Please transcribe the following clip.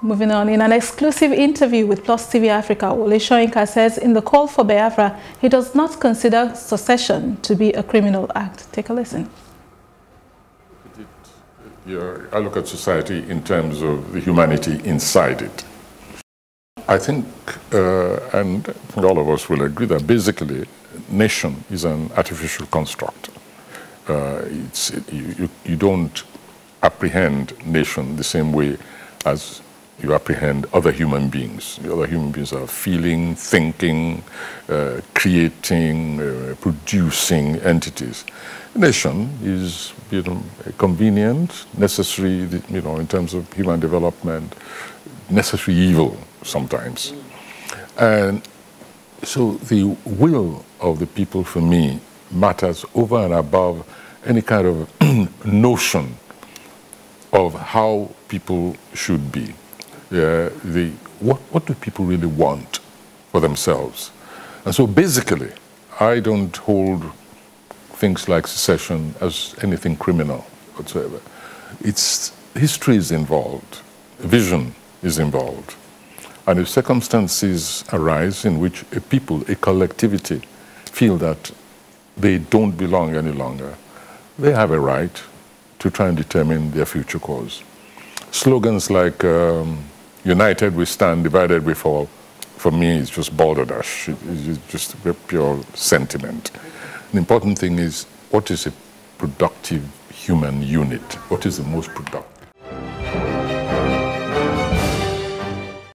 Moving on, in an exclusive interview with Plus TV Africa, Wole Soyinka says in the call for Biafra, he does not consider secession to be a criminal act. Take a listen. I look at society in terms of the humanity inside it. I think, uh, and all of us will agree that basically, nation is an artificial construct. Uh, it's, you, you don't apprehend nation the same way as you apprehend other human beings. The other human beings are feeling, thinking, uh, creating, uh, producing entities. Nation is you know, convenient, necessary, you know, in terms of human development, necessary evil sometimes. And so the will of the people for me matters over and above any kind of notion of how people should be uh, the, what, what do people really want for themselves? And so basically, I don't hold things like secession as anything criminal whatsoever. It's, history is involved, vision is involved. And if circumstances arise in which a people, a collectivity, feel that they don't belong any longer, they have a right to try and determine their future course. Slogans like um, united we stand, divided we fall, for me it's just balderdash. It's just pure sentiment. The important thing is what is a productive human unit? What is the most productive?